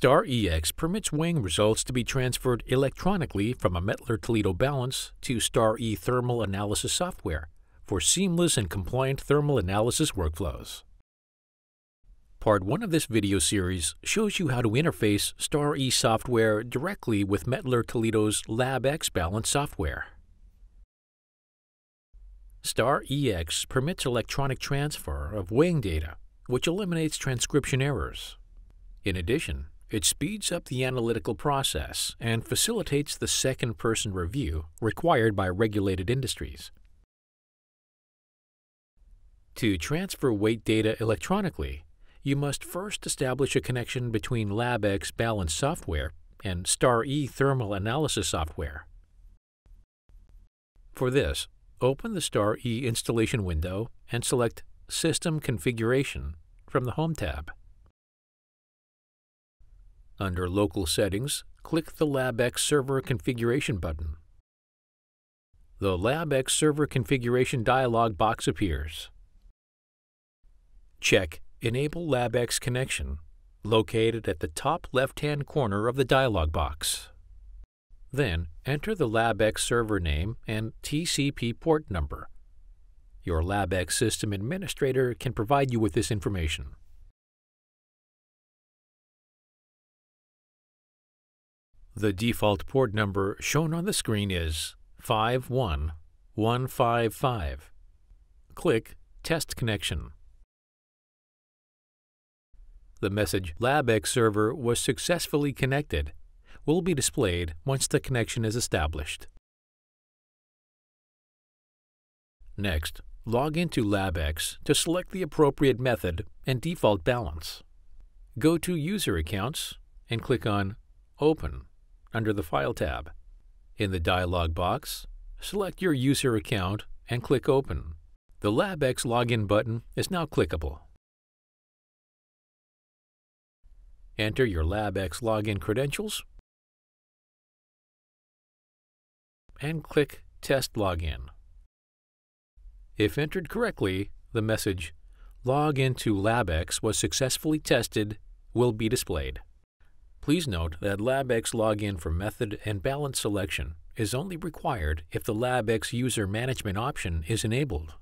STAReX permits weighing results to be transferred electronically from a Mettler Toledo balance to STARe thermal analysis software for seamless and compliant thermal analysis workflows. Part 1 of this video series shows you how to interface STARe software directly with Mettler Toledo's LabX balance software. STAReX permits electronic transfer of weighing data, which eliminates transcription errors. In addition, it speeds up the analytical process and facilitates the second-person review required by regulated industries. To transfer weight data electronically, you must first establish a connection between LabX balance software and STARe thermal analysis software. For this, open the STARe installation window and select System Configuration from the Home tab. Under Local Settings, click the LabX Server Configuration button. The LabX Server Configuration dialog box appears. Check Enable LabX connection, located at the top left-hand corner of the dialog box. Then enter the LabX server name and TCP port number. Your LabX system administrator can provide you with this information. The default port number shown on the screen is 51155. Click Test Connection the message LabX server was successfully connected will be displayed once the connection is established. Next, log into LabX to select the appropriate method and default balance. Go to User Accounts and click on Open under the File tab. In the dialog box, select your user account and click Open. The LabX login button is now clickable. Enter your LabX login credentials and click Test Login. If entered correctly, the message Log into LabX was successfully tested will be displayed. Please note that LabX login for method and balance selection is only required if the LabX user management option is enabled.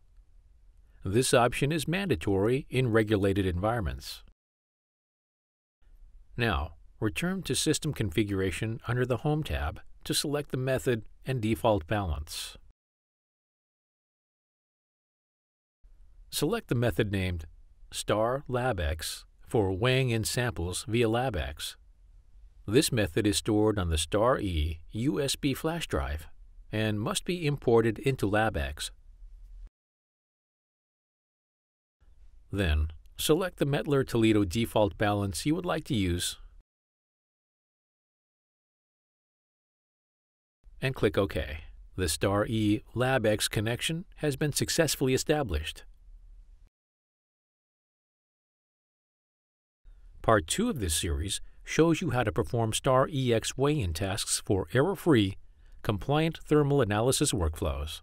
This option is mandatory in regulated environments. Now, return to System Configuration under the Home tab to select the method and default balance. Select the method named star LabX for weighing in samples via LabX. This method is stored on the STARe USB flash drive and must be imported into LabX. Then, Select the Mettler Toledo default balance you would like to use and click OK. The STARe LabX connection has been successfully established. Part 2 of this series shows you how to perform STAReX weigh-in tasks for error-free, compliant thermal analysis workflows.